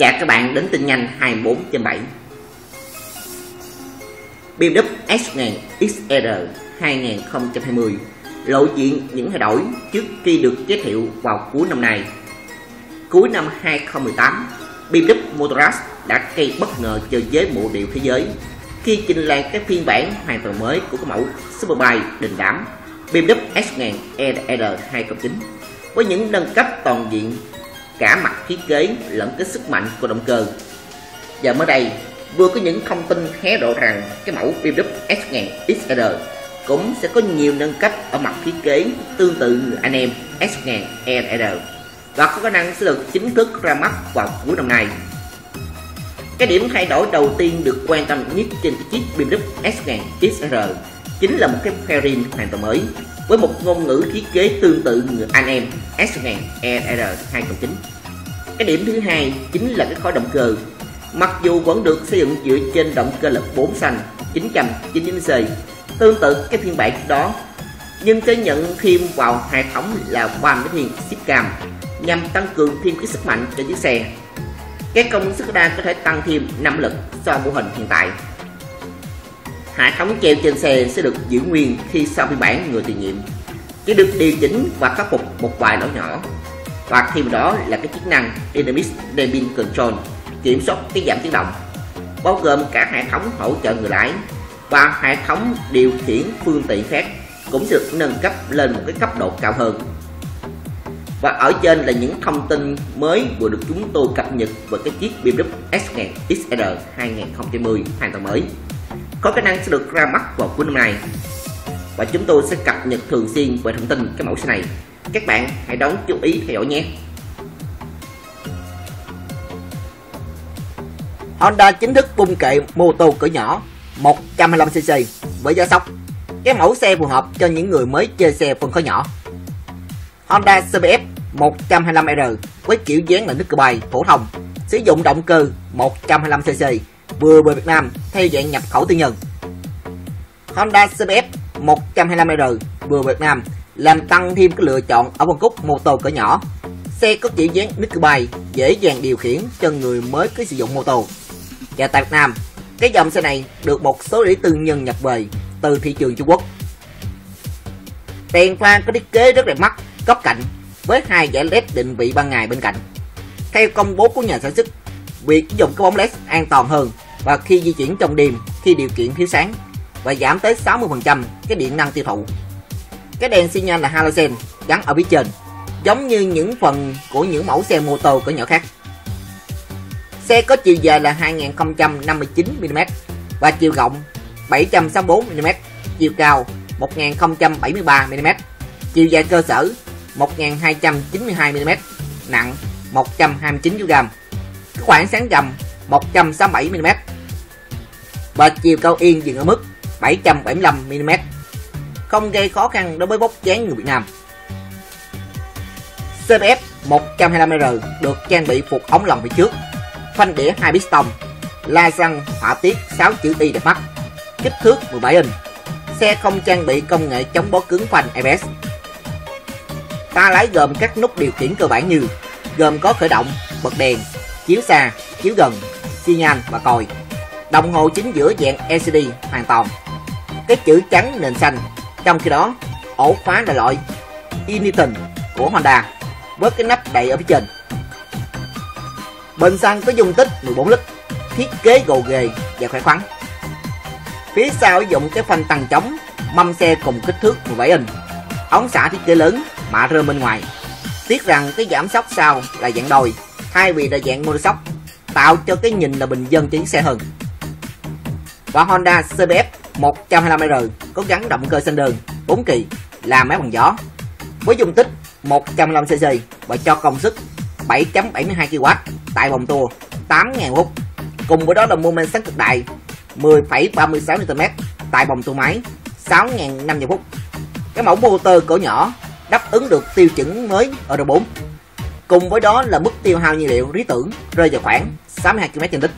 Chào các bạn đến tin nhanh 24 trên 7 BMW S1000 XR 2020 lộ diện những thay đổi trước khi được giới thiệu vào cuối năm nay. Cuối năm 2018, BMW Motorrad đã gây bất ngờ cho giới bộ điệu thế giới khi trình làng các phiên bản hoàn toàn mới của các mẫu Superbike đình đám BMW S1000 ER 209 với những nâng cấp toàn diện cả mặt thiết kế lẫn cái sức mạnh của động cơ. Và mới đây, vừa có những thông tin hé lộ rằng cái mẫu BMW S1000 XR cũng sẽ có nhiều nâng cấp ở mặt thiết kế tương tự anh em S1000 ER và có khả năng sẽ được chính thức ra mắt vào cuối năm nay. Cái điểm thay đổi đầu tiên được quan tâm nhất trên chiếc BMW S1000 XR chính là một cái pairing hoàn toàn mới, với một ngôn ngữ thiết kế tương tự như anh em S1000 ER 209. Cái điểm thứ hai chính là cái khối động cơ. Mặc dù vẫn được xây dựng dựa trên động cơ lực 4 xanh 999C tương tự cái phiên bản đó, nhưng sẽ nhận thêm vào hệ thống là 3 thiên ship cam, nhằm tăng cường thêm cái sức mạnh cho chiếc xe. Cái công suất đa có thể tăng thêm 5 lực so với mô hình hiện tại. Hệ thống treo trên xe sẽ được giữ nguyên khi sau phiên bản người tiền nhiệm. Chỉ được điều chỉnh và khắc phục một vài lỗi nhỏ. Và thêm đó là cái chức năng Dynamic Damping Control, kiểm soát cái giảm tiếng động, bao gồm cả hệ thống hỗ trợ người lái và hệ thống điều khiển phương tiện khác cũng sẽ được nâng cấp lên một cái cấp độ cao hơn. Và ở trên là những thông tin mới vừa được chúng tôi cập nhật về cái chiếc BMW S1000 XR 2010 hoàn toàn mới có khả năng sẽ được ra mắt vào cuối năm nay. Và chúng tôi sẽ cập nhật thường xuyên về thông tin cái mẫu xe này. Các bạn hãy đón chú ý theo dõi nhé. Honda chính thức tung kệ mô tô cỡ nhỏ 125cc với giá sóc cái mẫu xe phù hợp cho những người mới chơi xe phân khối nhỏ. Honda CBF 125R với kiểu dáng là nước bay phổ thông, sử dụng động cơ 125cc vừa về Việt Nam theo dạng nhập khẩu tư nhân Honda CBF 125R vừa Việt Nam làm tăng thêm cái lựa chọn ở phân khúc mô tô cỡ nhỏ. Xe có kiểu dáng bay dễ dàng điều khiển cho người mới cứ sử dụng mô tô. Và tại Việt Nam, cái dòng xe này được một số lý tư nhân nhập về từ thị trường Trung Quốc. Đèn pha có thiết kế rất đẹp mắt, góc cạnh với hai dải led định vị ban ngày bên cạnh. Theo công bố của nhà sản xuất, việc dùng cái bóng led an toàn hơn và khi di chuyển trong đêm khi điều kiện thiếu sáng và giảm tới 60% cái điện năng tiêu thụ. Cái đèn xi nhan là halogen gắn ở phía trên, giống như những phần của những mẫu xe mô tô cỡ nhỏ khác. Xe có chiều dài là 2059mm và chiều rộng 764mm, chiều cao 1073mm, chiều dài cơ sở 1292mm, nặng 129kg, cái khoảng sáng gầm 167mm và chiều cao yên dừng ở mức 775mm không gây khó khăn đối với bốc dáng người Việt Nam. CBF 125R được trang bị phục ống lồng phía trước, phanh đĩa 2 piston, la răng họa tiết 6 chữ Y đẹp mắt, kích thước 17 inch. Xe không trang bị công nghệ chống bó cứng phanh ABS. Ta lái gồm các nút điều khiển cơ bản như gồm có khởi động, bật đèn, chiếu xa, chiếu gần, xi nhan và còi. Đồng hồ chính giữa dạng LCD hoàn toàn. Cái chữ trắng nền xanh, trong khi đó, ổ khóa là loại Initon của Honda, với cái nắp đậy ở phía trên. Bên xăng có dung tích 14 lít, thiết kế gồ ghề và khỏe khoắn phía sau dụng cái phanh tăng chống, mâm xe cùng kích thước 17 inch. Ống xả thiết kế lớn, mạ rơm bên ngoài. Tiếc rằng cái giảm sóc sau là dạng đồi, thay vì là dạng monoshock tạo cho cái nhìn là bình dân cho chiếc xe hơn và Honda CBF 125R có gắn động cơ xanh đơn 4 kỳ làm máy bằng gió. Với dung tích 105cc và cho công suất 7.72 kW tại vòng tua 8.000 phút cùng với đó là mô men sáng cực đại 10,36 Nm tại vòng tua máy 6.500 phút cái mẫu motor cỡ nhỏ đáp ứng được tiêu chuẩn mới Euro 4 cùng với đó là mức tiêu hao nhiên liệu lý tưởng rơi vào khoảng 62 km trên lít.